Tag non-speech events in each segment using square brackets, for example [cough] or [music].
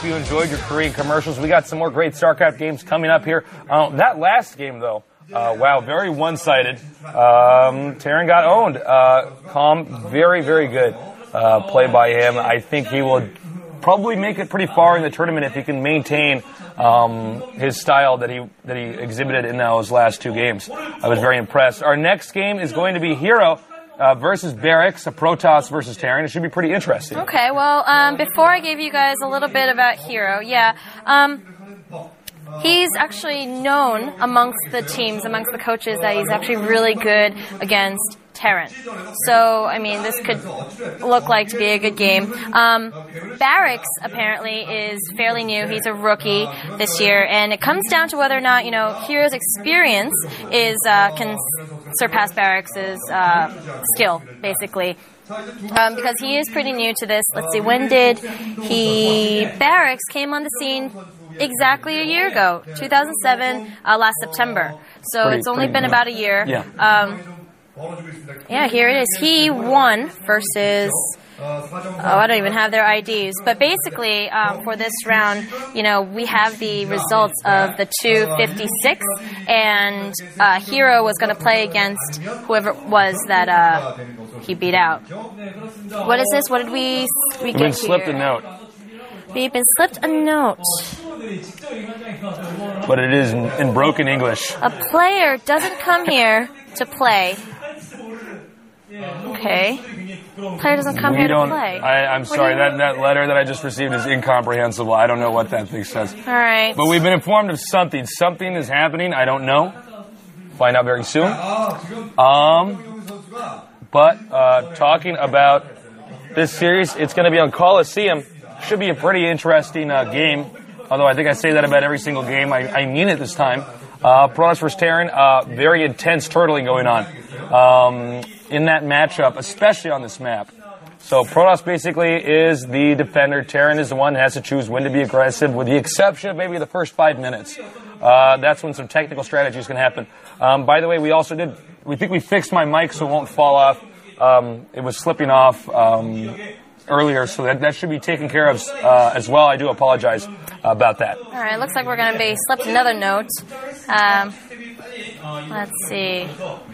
hope you enjoyed your Korean commercials. We got some more great StarCraft games coming up here. Uh, that last game, though, uh, wow, very one-sided. Um, Terran got owned. Uh, Calm, very, very good uh, play by him. I think he will probably make it pretty far in the tournament if he can maintain um, his style that he that he exhibited in those last two games. I was very impressed. Our next game is going to be Hero. Uh, versus Barracks, a Protoss versus Terran. It should be pretty interesting. Okay, well, um, before I gave you guys a little bit about Hero, yeah, um, he's actually known amongst the teams, amongst the coaches, that he's actually really good against Terran. So, I mean, this could look like to be a good game. Um, Barracks apparently is fairly new. He's a rookie this year, and it comes down to whether or not you know Hero's experience is uh, can surpass Barracks' uh, skill, basically. Um, because he is pretty new to this. Let's see, when did he Barracks came on the scene exactly a year ago, 2007, uh, last September. So Pretty- it's only been about a year. Yeah. Um, yeah, here it is. He won versus. Oh, I don't even have their IDs. But basically, um, for this round, you know, we have the results of the 256, and uh, Hero was going to play against whoever it was that uh, he beat out. What is this? What did we we We've get been slipped a note, We've been slipped a note. but it is in broken English. A player doesn't come here to play. Okay. Player doesn't come we here to play. I, I'm What sorry. That, that letter that I just received is incomprehensible. I don't know what that thing says. All right. But we've been informed of something. Something is happening. I don't know. Find out very soon. Um, but uh, talking about this series, it's going to be on Coliseum. Should be a pretty interesting uh, game. Although I think I say that about every single game. I, I mean it this time. Uh, Protoss versus Terran, uh, very intense turtling going on um, in that matchup, especially on this map. So Protoss basically is the defender. Terran is the one that has to choose when to be aggressive, with the exception of maybe the first five minutes. Uh, that's when some technical strategies can happen. Um, by the way, we also did. We think we fixed my mic so it won't fall off. Um, it was slipping off um, earlier, so that, that should be taken care of uh, as well. I do apologize about that. All right. Looks like we're going to be slipped another note. Um, let's see.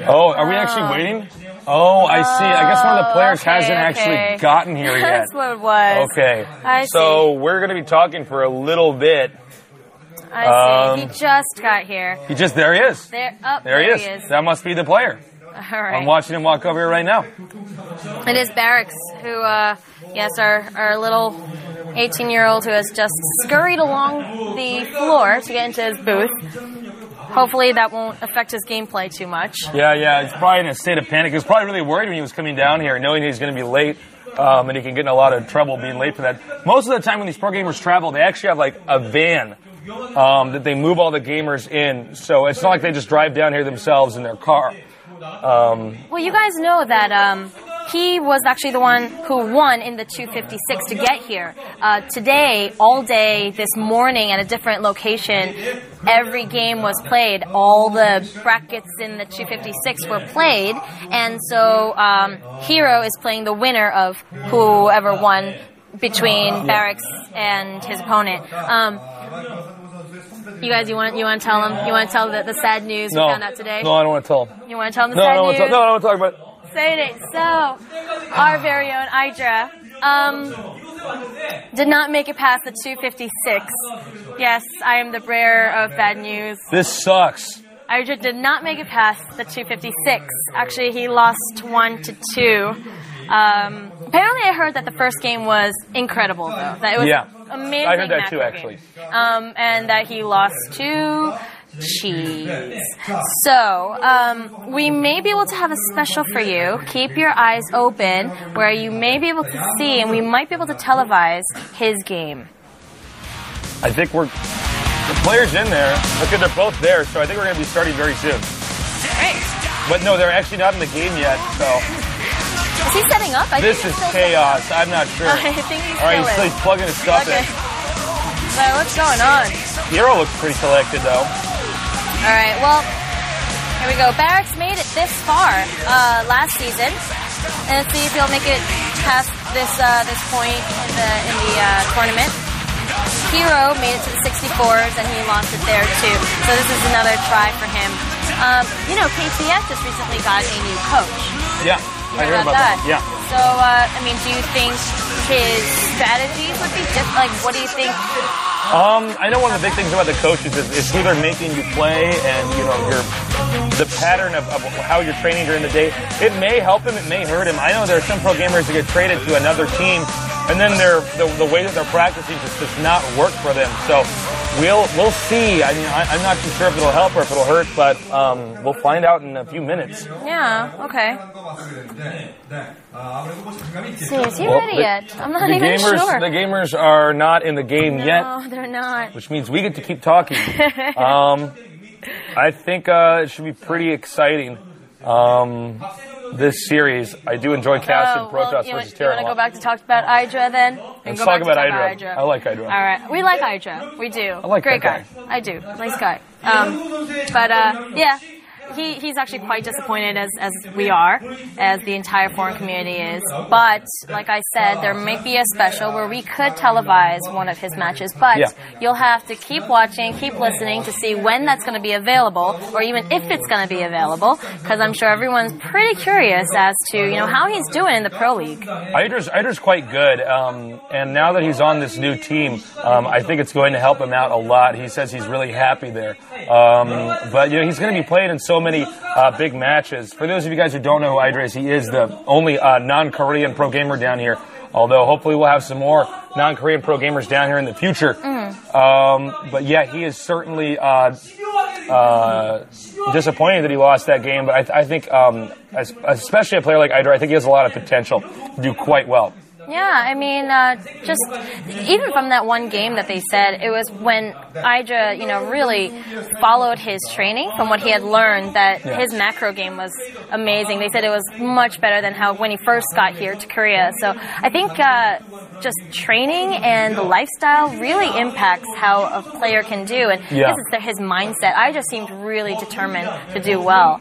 Oh, are we actually waiting? Oh, I see. I guess one of the players okay, hasn't okay. actually gotten here [laughs] yet. That's what it was. Okay. I so we're going to be talking for a little bit. I see. um, he just got here. He just there he is. There, up There, he, is. he is. That must be the player. All I'm watching him walk over here right now. It is Barracks who, uh, yes, our, our little 18 year old who has just scurried along the floor to get into his booth. Hopefully that won't affect his gameplay too much. Yeah, yeah. He's probably in a state of panic. He was probably really worried when he was coming down here, knowing he's going to be late. Um, and he can get in a lot of trouble being late for that. Most of the time when these pro gamers travel, they actually have like a van um, that they move all the gamers in. So it's not like they just drive down here themselves in their car. Um, Well, you guys know that um, he was actually the one who won in the 256 to get here. Uh, today, all day, this morning at a different location, every game was played. All the brackets in the 256 were played. And so um, Hero is playing the winner of whoever won between Barracks and his opponent. Um, you guys, you want you want to tell them? You want to tell the, the sad news no, we found out today? no, I don't want to tell him. You want to tell them the No, I sad don't want news? to tell. No, I don't want to talk about. it. It. So, our very own Idra um, did not make it past the 256. Yes, I am the bearer of bad news. This sucks. Idra did not make it past the 256. Actually, he lost one to two. Um, apparently, I heard that the first game was incredible, though. That it was Yeah. amazing. I heard that too, actually. Um, and that he lost to cheese. So, um, we may be able to have a special for you. Keep your eyes open, where you may be able to see, and we might be able to televise his game. I think we're the players in there. Look, they're both there, so I think we're going to be starting very soon. Great. But no, they're actually not in the game yet. So Is he setting up? I this is he's setting up. chaos. I'm not sure. [laughs] I think he's All right, he's, he's plugging his stuff Okay. in. What's going on? Hero looks pretty collected though. All right. Well, here we go. Barracks made it this far uh, last season, and let's see if he'll make it past this uh, this point in the in the uh, tournament. Hero made it to the 64s and he lost it there too. So this is another try for him. Um, you know, KTS just recently got a new coach. Yeah, You I heard heard about that. Yeah. So, uh, I mean, do you think his strategies would be different? Like, what do you think? Um, I know one of the big things about the coaches is, is who they're making you play, and you know your the pattern of, of how you're training during the day. It may help him, it may hurt him. I know there are some pro gamers that get traded to another team, and then their the, the way that they're practicing just does not work for them. So we'll we'll see. I mean, I, I'm not too sure if it'll help or if it'll hurt, but um, we'll find out in a few minutes. Yeah, okay. See, is he Well, ready the- yet? I'm not even gamers, sure. the gamers are not in the game yet. No, they're not. which means we get to keep talking. [laughs] um, I think uh, it should be pretty exciting. Um, this series, I do enjoy casting Oh, well, Protoss you, versus want, you want to go back to talk about Idra then? Let's talk about Idra. I like Idra. All right, we like Idra. We do. I like Great that guy. I do. Nice guy. Um, but uh, yeah, he, he's actually quite disappointed as, as we are, as the entire foreign community is. But like I said, there might be a special where we could televise one of his matches. But Yeah. you'll have to keep watching, keep listening to see when that's going to be available, or even if it's going to be available, because I'm sure everyone's pretty curious as to you know how he's doing in the pro league. Idra's, Idra's quite good, um, and now that he's on this new team, um, I think it's going to help him out a lot. He says he's really happy there. Um, but you know, he's going to be playing in so many uh, big matches. For those of you guys who don't know who Idra is, he is the only uh, non-Korean pro gamer down here. Although hopefully we'll have some more non-Korean pro gamers down here in the future. Um, but yeah, he is certainly uh, uh, disappointed that he lost that game. But I, th- I think, um, as, especially a player like Idra, I think he has a lot of potential to do quite well. Yeah, I mean, uh, just even from that one game that they said, it was when Idra, you know, really followed his training from what he had learned that Yeah. his macro game was amazing. They said it was much better than how when he first got here to Korea. So I think uh, just training and the lifestyle really impacts how a player can do. And Yeah. this is the, his mindset. I just seemed really determined to do well.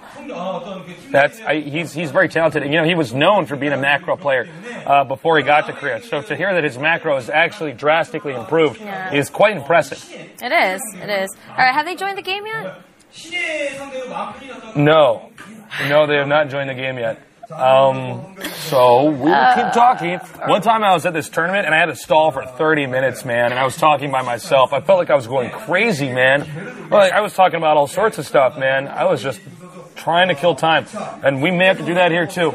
That's I, he's he's very talented, and you know he was known for being a macro player uh, before he got to Korea. So to hear that his macro is actually drastically improved Yeah. is quite impressive. It is. It is. All right, have they joined the game yet? No, no, they have not joined the game yet. Um, so we will keep talking. One time I was at this tournament and I had to stall for 30 minutes, man, and I was talking by myself. I felt like I was going crazy, man. Like I was talking about all sorts of stuff, man. I was just trying to kill time, and we may have to do that here too.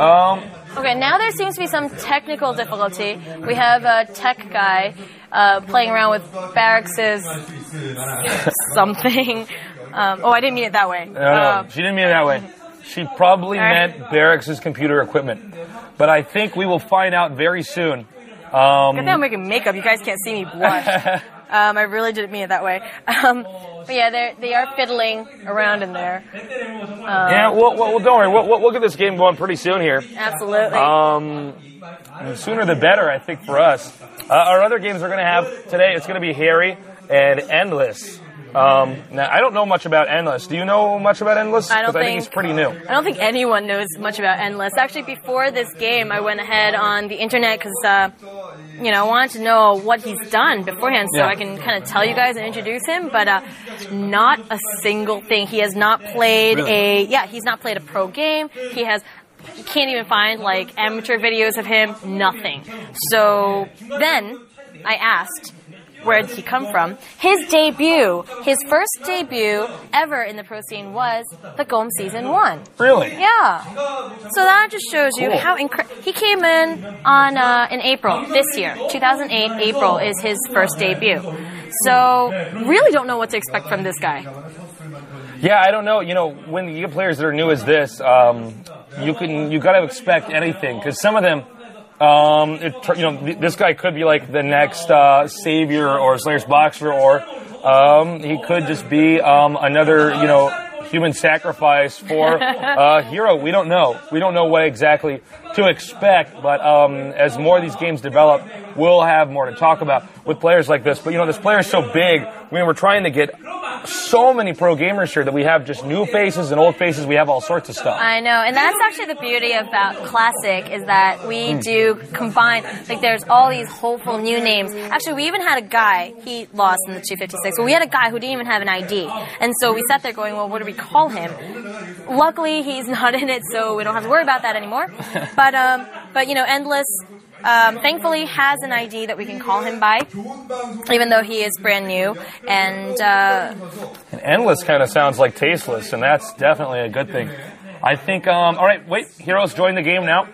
Um, Okay, now there seems to be some technical difficulty. We have a tech guy uh, playing around with Barracks' [laughs] something. Um, oh, I didn't mean it that way. No, no, Uh, she didn't mean it that way. She probably meant Barracks' computer equipment. But I think we will find out very soon. Um, Good thing I'm making makeup. You guys can't see me blush. [laughs] um, I really didn't mean it that way. Um, but yeah, they're, they are fiddling around in there. yeah, well, well, well, don't worry. We'll, we'll, get this game going pretty soon here. Absolutely. Um, the sooner the better, I think, for us. Uh, our other games we're going to have today, it's going to be Harry and Endless. Um, now, I don't know much about Endless. Do you know much about Endless? I don't 'Cause I think think- he's pretty new. I don't think anyone knows much about Endless. Actually, before this game, I went ahead on the internet because, uh, you know, I wanted to know what he's done beforehand so Yeah. I can kind of tell you guys and introduce him. But uh, not a single thing. He has not played Really? a yeah. He's not played a pro game. He has. You can't even find like amateur videos of him. Nothing. So then I asked. Where did he come from? His debut, his first debut ever in the pro scene was the GOM season one. Really? Yeah. So that just shows you Cool. how incredible. He came in on uh, in April this year, 2008. April is his first debut. So really don't know what to expect from this guy. Yeah, I don't know. You know, when you get players that are new as this, um, you can you got to expect anything because some of them, um, it, you know, th- this guy could be like the next uh, savior or Slayer's boxer, or um, he could just be um, another you know human sacrifice for a [laughs] hero. We don't know. We don't know what exactly to expect. But um, as more of these games develop, we'll have more to talk about with players like this. But you know, this player is so big. We we're trying to get so many pro gamers here that we have just new faces and old faces. We have all sorts of stuff. I know, and that's actually the beauty about Classic is that we do combine. Like, there's all these hopeful new names. Actually, we even had a guy. He lost in the 256, but we had a guy who didn't even have an ID, and so we sat there going, "Well, what do we call him?" Luckily, he's [laughs] not in it, so we don't have to worry about that anymore. [laughs] but um, but you know, Endless. Um, thankfully, has an ID that we can call him by, even though he is brand new. And uh, And endless kind of sounds like tasteless, and that's definitely a good thing. I think. Um, all right, wait. Heroes join the game now.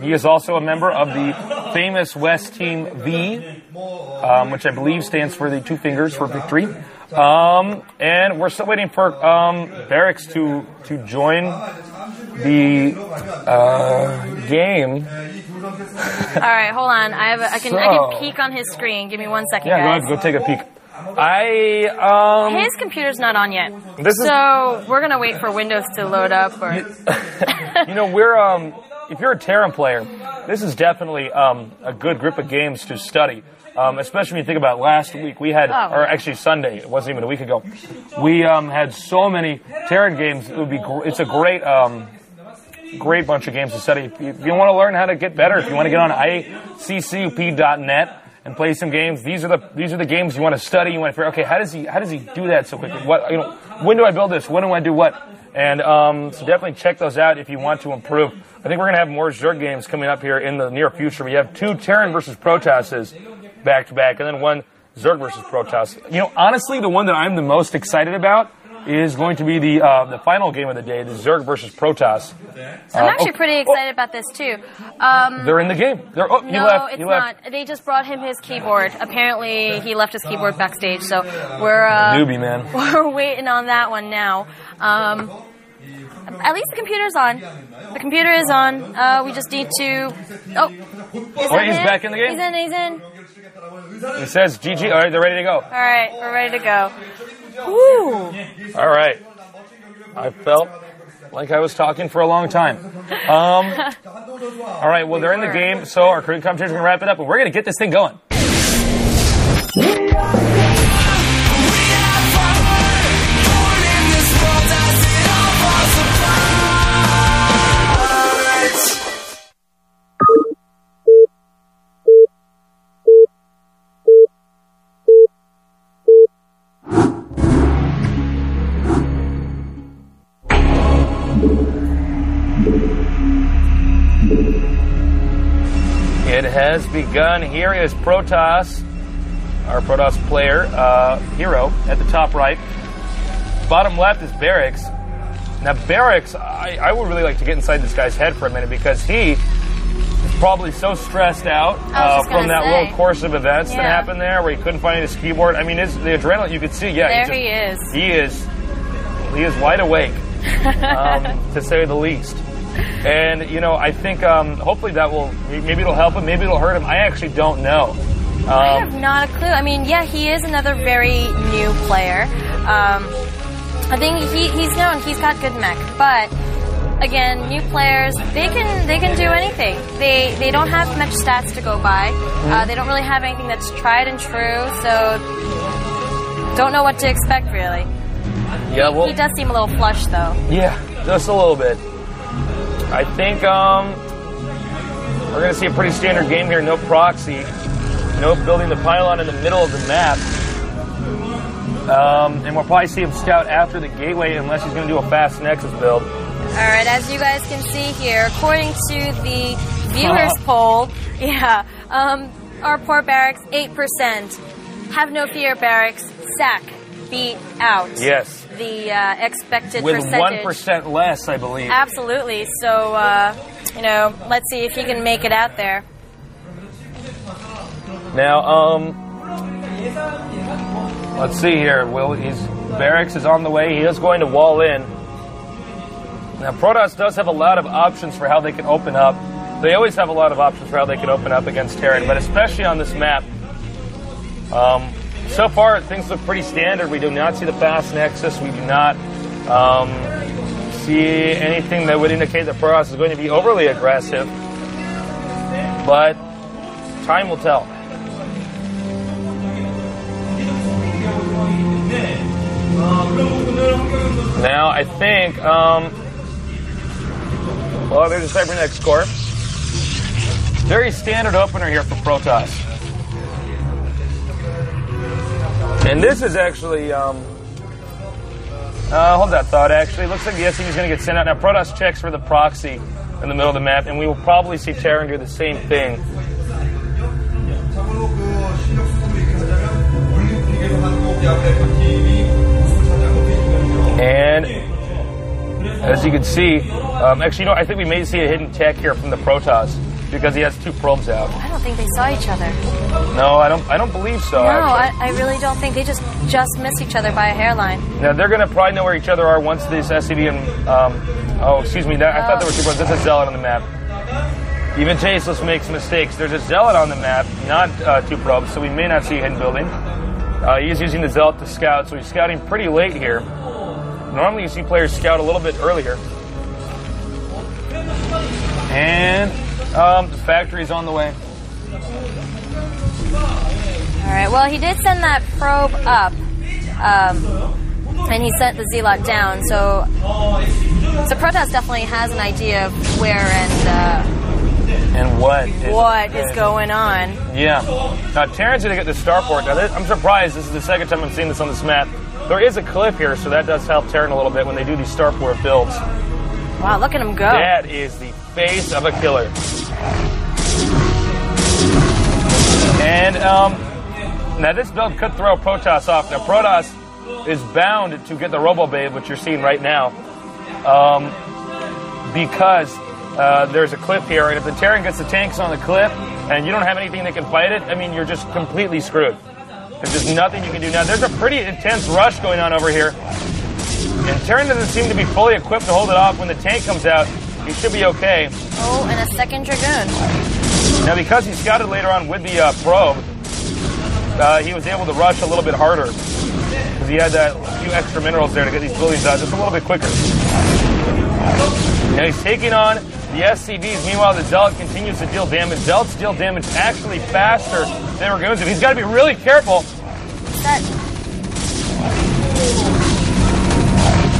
He is also a member of the famous West Team V, um, which I believe stands for the two fingers for victory. Um, and we're still waiting for um, Barracks to to join the uh, game. all right, hold on. I have. A, I can. I can peek on his screen. Give me one second, Yeah, go guys. ahead, go take a peek. I um. His computer's not on yet. This is- so we're gonna wait for Windows to load up. Or [laughs] you know, we're um, if you're a Terran player, this is definitely um, a good group of games to study. Um, especially when you think about last week, we had, Oh. or actually Sunday, it wasn't even a week ago. We um, had so many Terran games. It would be, gr- it's a great, um, great bunch of games to study. If you, if you want to learn how to get better, if you want to get on iccup.net and play some games, these are the these are the games you want to study. You want to figure, okay, how does he how does he do that so quickly? What you know, when do I build this? When do I do what? And um, so definitely check those out if you want to improve. I think we're gonna have more Zerg games coming up here in the near future. We have two Terran versus Protasses back to back, and then one Zerg versus Protoss. You know, honestly, the one that I'm the most excited about is going to be the uh, the final game of the day, the Zerg versus Protoss. I'm Uh, actually oh, pretty oh, excited about this too. Um, they're in the game. They're, oh, no, left. it's not. They just brought him his keyboard. Apparently, he left his keyboard backstage. So we're uh, Newbie man. [laughs] we're waiting on that one now. Um, at least the computer's on. The computer is on. Uh, we just need to. Oh, is Wait, he's back in the game? He's in. He's in. He says GG. All right, they're ready to go. All right, we're ready to go. Woo! All right. I felt like I was talking for a long time. Um, [laughs] all right, well, they're in the game, so our current commentators are going to wrap it up, and we're going to get this thing going. It has begun. Here is Protoss, our Protoss player, uh, hero, at the top right. Bottom left is Barracks. Now, Barracks, I, I would really like to get inside this guy's head for a minute because he is probably so stressed out uh, from that say. little course of events that happened there where he couldn't find his keyboard. I mean, the adrenaline, you could see, yeah. There just- he is. He is, he is wide awake, um, to say the least. And you know, I think um, hopefully that will maybe it'll help him, maybe it'll hurt him. I actually don't know. I Um, have not a clue. I mean, yeah, he is another very new player. Um, I think he, he's known. He's got good mech, but again, new players they can they can do anything. They they don't have much stats to go by. Uh, they don't really have anything that's tried and true. So don't know what to expect really. Yeah, well, He does seem a little flush though. yeah, just a little bit. I think um, we're going to see a pretty standard game here. No proxy, no building the pylon in the middle of the map. Um, and we'll probably see him scout after the gateway unless he's going to do a fast Nexus build. All right, as you guys can see here, according to the viewers [laughs] poll, yeah, um, our poor barracks eight percent. Have no fear, barracks. Sack, beat out. Yes. The uh, expected With percentage. 1% less, I believe. Absolutely. So, uh, you know, let's see if he can make it out there. Now, um, let's see here. Will he's barracks is on the way. He is going to wall in. Now, Protoss does have a lot of options for how they can open up. They always have a lot of options for how they can open up against Terran, but especially on this map. Um, so far, things look pretty standard. We do not see the fast Nexus. We do not um, see anything that would indicate that Protoss is going to be overly aggressive. But time will tell. Now, I think, um, well, there's a cybernetics core. Very standard opener here for Protoss. And this is actually, um, uh, hold that thought, actually. Looks like the SCV is going to get sent out. Now, Protoss checks for the proxy in the middle of the map, and we will probably see Terran do the same thing. And as you can see, um, actually, you know, I think we may see a hidden tech here from the Protoss because he has two probes out. I don't think they saw each other. No, I don't. I don't believe so. No. I, I really don't think they just just missed each other by a hairline. Now they're gonna probably know where each other are once this SCV and um, oh, excuse me. That, I thought there were two probes. There's a zealot on the map. Even Tasteless makes mistakes. There's a zealot on the map, not uh, two probes, so we may not see a hidden building. Uh, he's using the zealot to scout, so he's scouting pretty late here. Normally, you see players scout a little bit earlier. Um, the factory's on the way. All right. Well, he did send that probe up, um, and he sent the Zealot down. So, so Protoss definitely has an idea of where and And what? uh, is- what is going on. Yeah. Now Terran's gonna get the starport. Now this, I'm surprised. This is the second time I'm seeing this on this map. There is a cliff here, so that does help Terran a little bit when they do these starport builds. Wow, look at him go. That is the face of a killer. And um, now this build could throw Protoss off. Now Protoss is bound to get the Robo Bay, which you're seeing right now, um, because uh, there's a cliff here, and if the Terran gets the tanks on the cliff, and you don't have anything that can fight it, I mean, you're just completely screwed. There's just nothing you can do. Now there's a pretty intense rush going on over here. And Terran doesn't seem to be fully equipped to hold it off. When the tank comes out, he should be okay. Oh, and a second Dragoon. Now, because he scouted later on with the uh, probe, uh, he was able to rush a little bit harder. Because he had that few extra minerals there to get these buildings out just a little bit quicker. Now he's taking on the SCVs. Meanwhile, the Zealot continues to deal damage. Zealots deal damage actually faster than Dragoons. And he's got to be really careful. That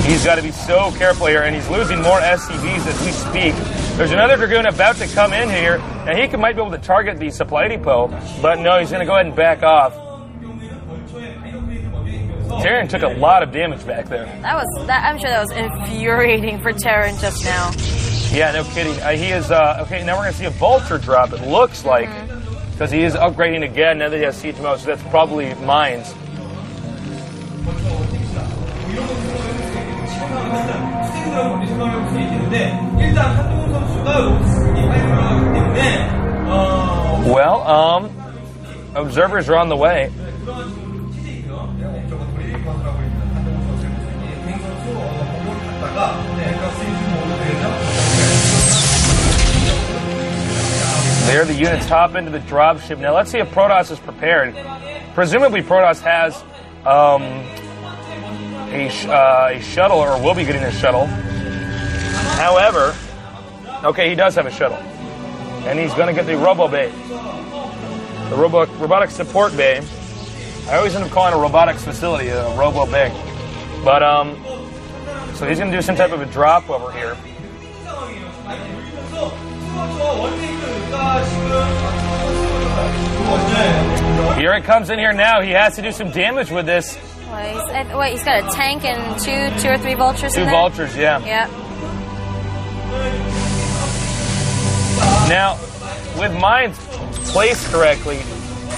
He's got to be so careful here, and he's losing more SCVs as we speak. There's another Dragoon about to come in here, and he can, might be able to target the supply depot, but no, he's going to go ahead and back off. Terran took a lot of damage back there. that was that. I'm sure that was infuriating for Terran just now. Yeah, no kidding. Uh, he is, uh, okay, now we're going to see a Vulture drop, it looks like, because he is upgrading again now that he has Siege Mode, so that's probably mines. 스팅이라고 우리 생각을 해볼 수 있겠는데 일단 한동훈 선수가 로스이 빨리 올라가기 때문에 어, Well, um, observers are on the way. 그런 시대이고요. 업적으로 브레이크하고 있는 한동훈 선수의 모습이 개인 선수 어, 공을 갔다가 내가 스위치 모드 되죠. There, the units hop into the dropship. Now, let's see if Protoss is prepared. Presumably, Protoss has um, a, sh- uh, a shuttle, or will be getting a shuttle. However, okay, he does have a shuttle. And he's going to get the Robo Bay, the robo- robotic support bay. I always end up calling a robotics facility a Robo Bay. But, um, so he's going to do some type of a drop over here. Here it comes in here now. He has to do some damage with this. Wait, he's got a tank and two, two or three vultures. Two vultures, yeah. Yeah. Now, with mines placed correctly,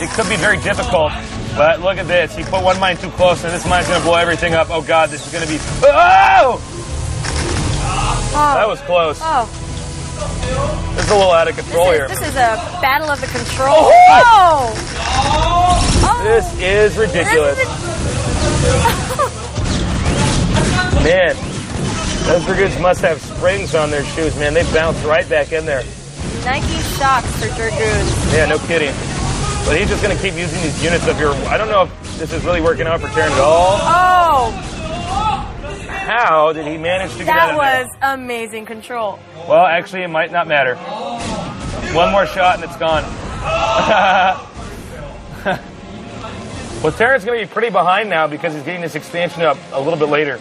it could be very difficult. But look at this. He put one mine too close, and this mine's going to blow everything up. Oh, God, this is going to be. Oh! Oh, That was close. oh. This is a little out of control here. This is a battle of the control. Oh! Oh! Oh! This is ridiculous. [laughs] Man, those Dragoons must have springs on their shoes, man. They bounce right back in there. Nike Shox for Dragoons. Yeah, no kidding. But he's just going to keep using these units up here. I don't know if this is really working out for Terran at all. Oh! How did he manage to get out That of there? was amazing control. Well, actually, it might not matter. One more shot and it's gone. [laughs] well, Terran's going to be pretty behind now because he's getting this expansion up a little bit later.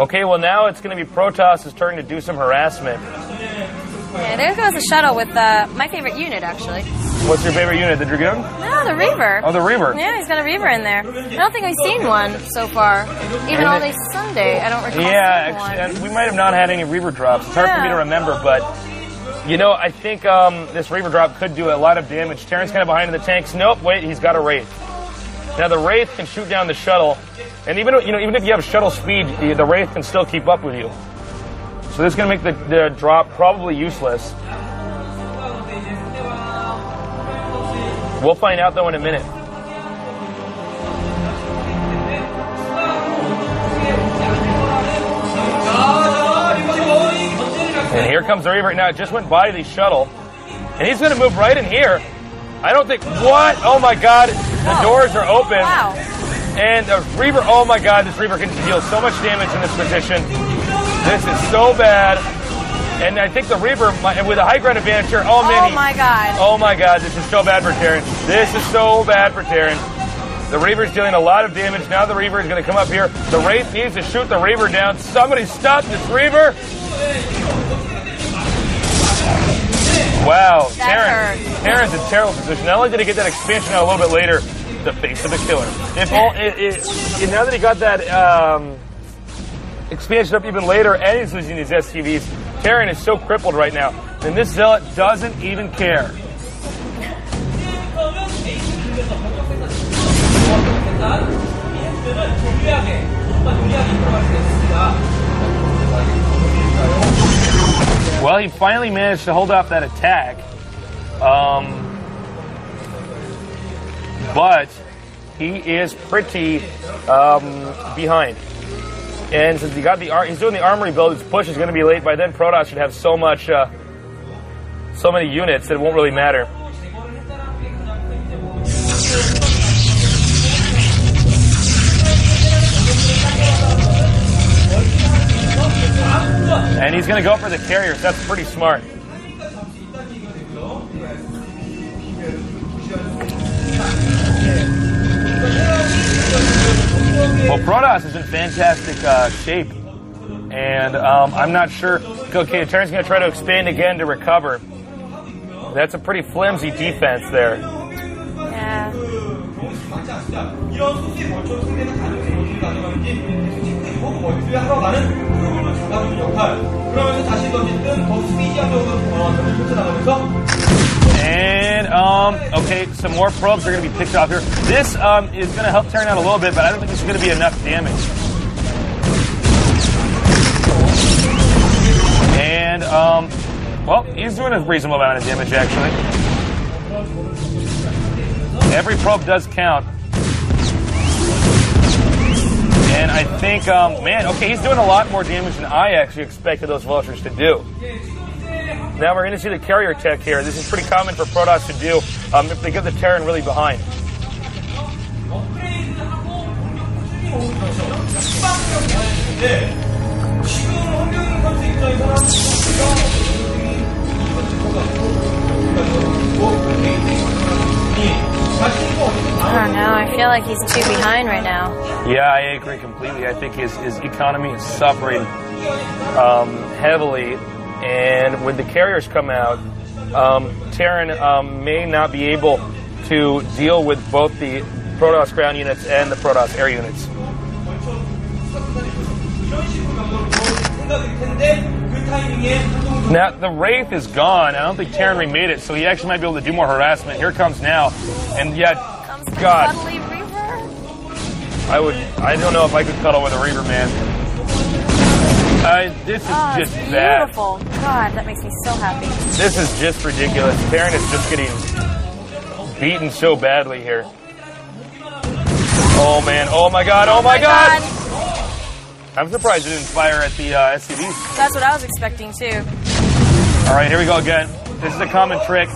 Okay, well now it's going to be Protoss' turn to do some harassment. Yeah, there goes the shuttle with uh, my favorite unit, actually. What's your favorite unit? The Dragoon? No, the Reaver. Oh, the Reaver. Yeah, he's got a Reaver in there. I don't think I've seen one so far. Even all day Sunday, I don't recall Yeah, actually, we might have not had any Reaver drops. It's hard for me to remember, but you know, I think um, this Reaver drop could do a lot of damage. Terran's kind of behind in the tanks. Nope, wait, he's got a Wraith. Now the Wraith can shoot down the shuttle, and even you know, even if you have shuttle speed, the Wraith can still keep up with you. So this is going to make the, the drop probably useless. We'll find out though in a minute. And here comes the Reaver. Now it just went by the shuttle. And he's going to move right in here. I don't think. What? Oh my god. The doors are open. Wow. And the Reaver. Oh my god. This Reaver can deal so much damage in this position. This is so bad. And I think the Reaver, with a high ground advantage here. Oh, man. Oh my god. Oh my god. This is so bad for Terran. This is so bad for Terran. The Reaver's dealing a lot of damage. Now the Reaver is going to come up here. The Wraith needs to shoot the Reaver down. Somebody stop this Reaver. Wow, Terran. Terran's in terrible position. Not only did he get that expansion out a little bit later, the face of the killer. If all, it, it, now that he got that um, expansion up even later, and he's losing his SCVs, Terran is so crippled right now. And this zealot doesn't even care. Well, he finally managed to hold off that attack. Um, but he is pretty um, behind. And since he got the ar- he's doing the armory build, his push is going to be late. By then, Protoss should have so much, uh, so many units that it won't really matter. And he's going to go for the carriers. That's pretty smart. Is in fantastic uh, shape. And um, I'm not sure. Okay, Terran's going to try to expand again to recover. That's a pretty flimsy defense there. And um, okay, some more probes are going to be picked off here. This um, is going to help Terran out a little bit, but I don't think this is going to be enough damage. And um, well, he's doing a reasonable amount of damage actually. Every probe does count. And I think, um, man, okay, he's doing a lot more damage than I actually expected those vultures to do. Now we're going to see the carrier check here. This is pretty common for Protoss to do um, if they get the Terran really behind. I don't know. I feel like he's too behind right now. Yeah, I agree completely. I think his, his economy is suffering um, heavily and when the carriers come out, um, Terran um, may not be able to deal with both the Protoss ground units and the Protoss air units. Now the Wraith is gone. I don't think Terran remade it, so he actually might be able to do more harassment. Here comes now, and yet, God, I would. I don't know if I could cuddle with a Reaver man. Uh, this is Oh, just it's bad. beautiful. God, that makes me so happy. This is just ridiculous. Terran is just getting beaten so badly here. Oh man! Oh my God! Oh my God! I'm surprised it didn't fire at the uh. That's what I was expecting too. All right, here we go again. This is a common trick.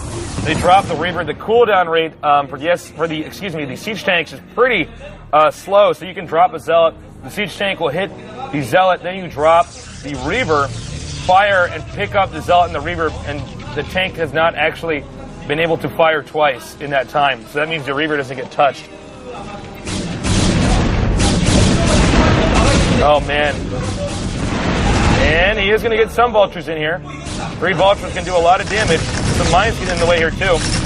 They drop the Reaver. The cooldown rate um, for the for the excuse me the siege tanks is pretty uh, slow. So you can drop a zealot. The siege tank will hit the zealot. Then you drop the Reaver, fire and pick up the zealot and the Reaver, and the tank has not actually been able to fire twice in that time. So that means the Reaver doesn't get touched. Oh man. And he is going to get some vultures in here. Three vultures can do a lot of damage. Some mines get in the way here too.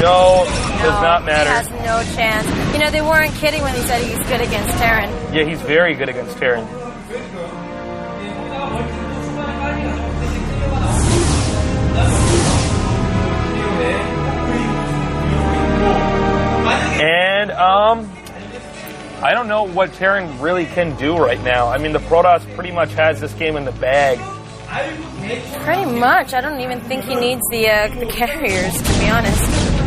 No, does not matter. He has no chance. You know, they weren't kidding when they said he's good against Terran. Yeah, he's very good against Terran. And um, I don't know what Terran really can do right now. I mean, the Protoss pretty much has this game in the bag. Pretty much. I don't even think he needs the uh, the carriers, to be honest.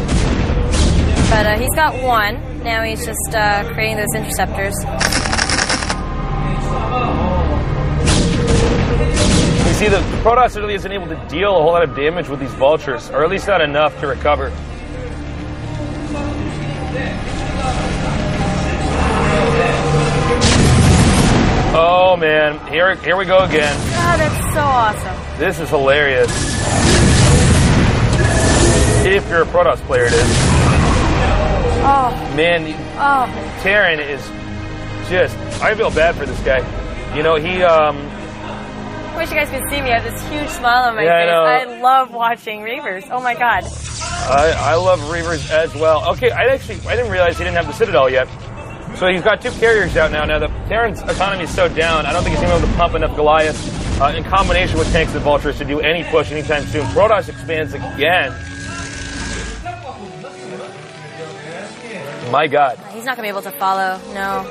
But uh, he's got one. Now he's just uh, creating those interceptors. You see, the Protoss really isn't able to deal a whole lot of damage with these vultures, or at least not enough to recover. Oh man, here here we go again. God, that's so awesome. This is hilarious. If you're a Protoss player, it is. Oh, Man, oh. Terran is just. I feel bad for this guy. You know, he um, I wish you guys could see me. I have this huge smile on my Yeah, I face. know. I love watching Reavers. Oh my god. I, I love Reavers as well. Okay, I actually I didn't realize he didn't have the Citadel yet. So he's got two carriers out now. Now the Terran's economy is so down, I don't think he's going to be able to pump enough Goliath uh, in combination with tanks and vultures to do any push anytime soon. Protoss expands again. My God. He's not going to be able to follow. No.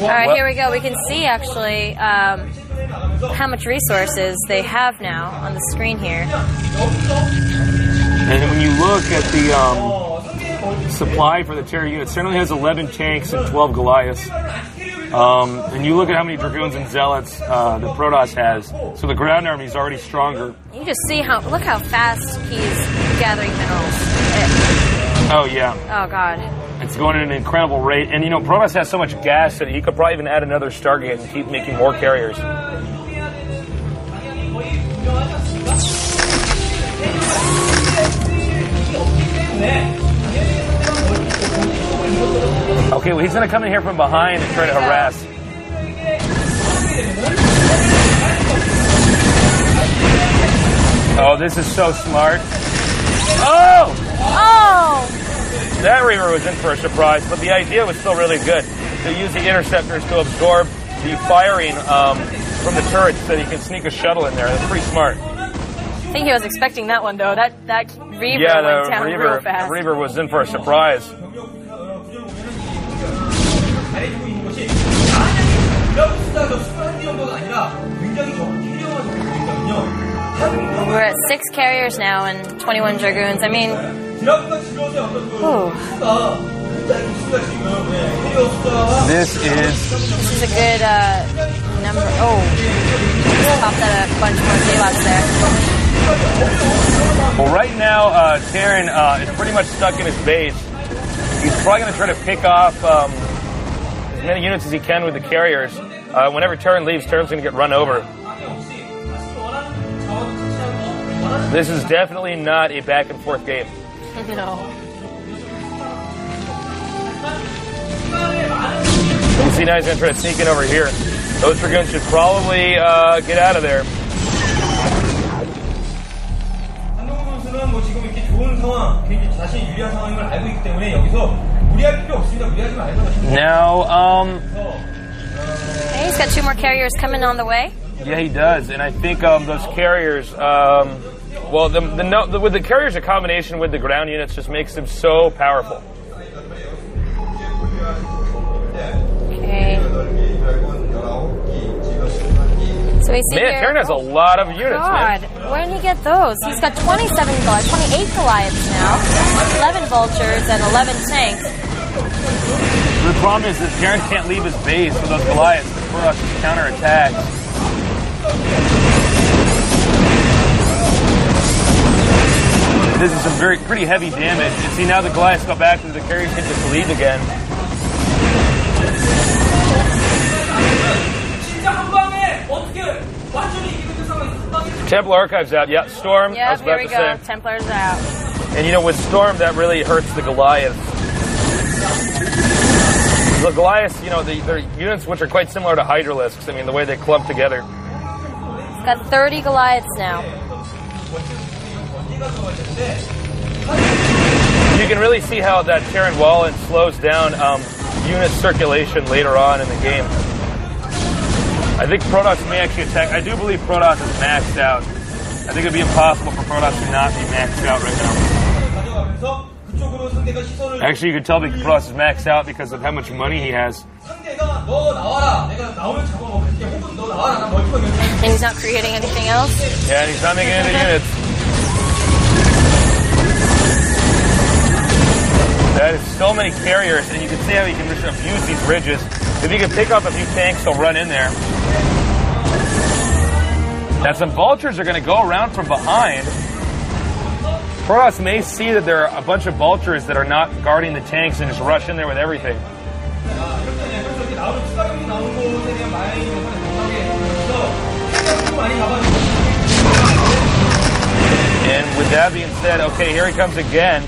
All right, here we go. We can see actually um, how much resources they have now on the screen here. And when you look at the um, supply for the Terra unit, certainly has 11 tanks and 12 Goliaths. Um, and you look at how many Dragoons and Zealots uh, the Protoss has. So the ground army is already stronger. You just see how look how fast he's gathering minerals. Oh, yeah. Oh god. It's going at an incredible rate. And, you know, Protoss has so much gas that he could probably even add another Stargate and keep making more carriers. Okay, well, he's going to come in here from behind and try to harass. Oh, this is so smart. Oh! Oh! That Reaver was in for a surprise, but the idea was still really good. To use the interceptors to absorb the firing um, from the turrets so that he can sneak a shuttle in there. That's pretty smart. I think he was expecting that one though. That that Reaver Yeah, went down Reaver, real fast. the Reaver was in for a surprise. 만약에 드라프트가 수많은 정도가 아니라 굉장히 좀 캐리어가 좀 있거든요. We're at six carriers now and 21 dragoons. I mean, 드라프트가 지금의 어떤 그 whew, 수가 굉장히 수가 지금 네, 캐리어 수가 This is this is a good uh, number. Oh, just popped out a bunch more Zealots there. well. Right now, uh, Terran uh, is pretty much stuck in his base. He's probably going to try to pick off um, as many units as he can with the carriers. Uh, whenever Turn leaves, Turn's going to get run over. This is definitely not a back and forth game. No. You see now going to try to sneak in over here. Those Dragoons should probably uh, get out of there. Now, um, Hey, he's got two more carriers coming on the way. yeah, he does, and I think um, those carriers. Um, well, the, the, no, the with the carriers, a combination with the ground units just makes them so powerful. Okay. So we see Man, here. Terran has a lot of units, God, man. where did he get those? He's got 27 Goliaths, 28 Goliaths now, 11 Vultures, and 11 tanks. The problem is that Jaren can't leave his base for those Goliaths to for us to counterattack. This is some very pretty heavy damage. And see now the Goliaths go back and the carrier can just leave again. Templar Archives out. Yeah, Storm. Yeah, here we go. Say. Templars out. And you know, with Storm, that really hurts the Goliath. The Goliaths, you know, the, they're units which are quite similar to Hydralisks. I mean, the way they clump together. It's got 30 Goliaths now. You can really see how that Terran wall-in slows down um, unit circulation later on in the game. I think Protoss may actually attack. I do believe Protoss is maxed out. I think it'd be impossible for Protoss to not be maxed out right now. Actually, you can tell because Plus is maxed out because of how much money he has. And he's not creating anything else? Yeah, and he's not making any units. That is so many carriers, and you can see how he can just abuse these ridges. If he can pick up a few tanks, he'll run in there. Now, some vultures are going to go around from behind. Protoss may see that there are a bunch of vultures that are not guarding the tanks and just rush in there with everything. And with that being said, okay, here he comes again.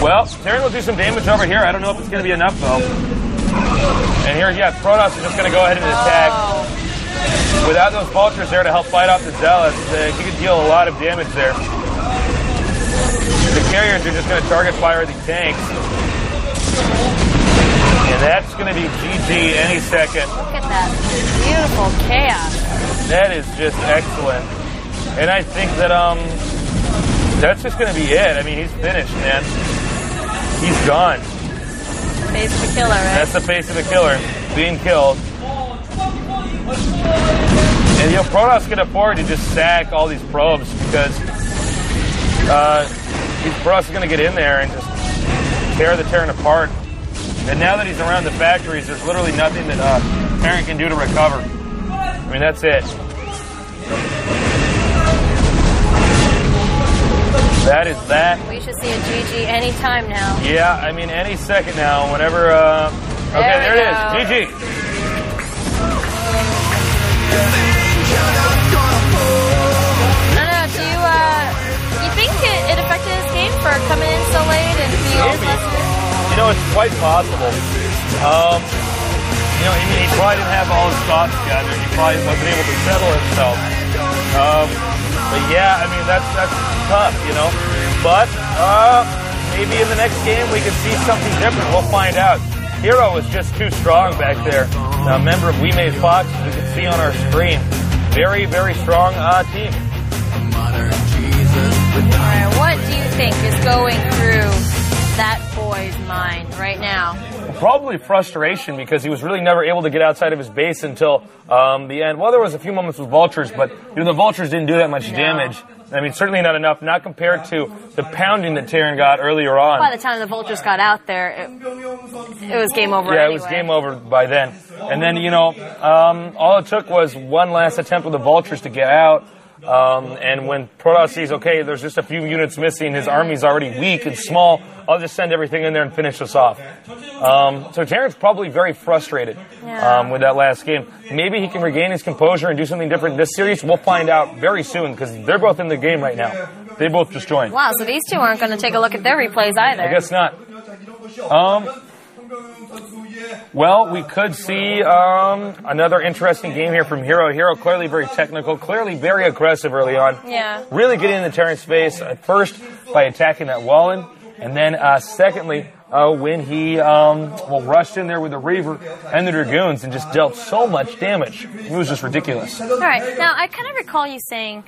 Well, Terran will do some damage over here. I don't know if it's going to be enough, though. And here, yeah, Protoss is just going to go ahead and attack. Oh. Without those vultures there to help fight off the zealots, uh, he could deal a lot of damage there. Carriers are just going to target fire the tanks. And that's going to be GG any second. Look at that beautiful chaos. That is just excellent. And I think that um that's just gonna be it. I mean he's finished, man. He's gone. Face of the killer, right? That's the face of the killer. Being killed. And you know, Protoss can afford to just sack all these probes because uh he's Protoss is gonna get in there and just tear the Terran apart. And now that he's around the factories, there's literally nothing that uh Terran can do to recover. I mean that's it. That is that. We should see a GG anytime now. Yeah, I mean any second now. Whenever. Uh, okay, There there, we it is. go. GG. Maybe. You know, it's quite possible. Um, you know, mean, he probably didn't have all his thoughts together. He probably wasn't able to settle himself. Um, but yeah, I mean, that's that's tough, you know. But uh, maybe in the next game we can see something different. We'll find out. HerO was just too strong back there. A member of WeMadeFox, as you can see on our screen. Very, very strong uh, team. All right. What do you think is going through that boy's mind right now? Probably frustration because he was really never able to get outside of his base until um, the end. Well, there was a few moments with vultures, but you know, the vultures didn't do that much No. damage. I mean, certainly not enough, not compared to the pounding that Terran got earlier on. By the time the vultures got out there, it, it was game over. yeah, it was game over by then. And then, you know, um, all it took was one last attempt with the vultures to get out. Um, and when Protoss sees, okay, there's just a few units missing, his army's already weak and small, I'll just send everything in there and finish this off. Um, so Terran's probably very frustrated Yeah. um, with that last game. Maybe he can regain his composure and do something different this series. We'll find out very soon because they're both in the game right now. They both just joined. Wow. So these two aren't going to take a look at their replays either. I guess not. Um, well, we could see um, another interesting game here from HerO. HerO clearly very technical, clearly very aggressive early on. Yeah. Really getting in the Terran's face at first by attacking that wall-in, and then uh, secondly uh, when he um, well rushed in there with the Reaver and the Dragoons and just dealt so much damage. It was just ridiculous. All right. Now I kind of recall you saying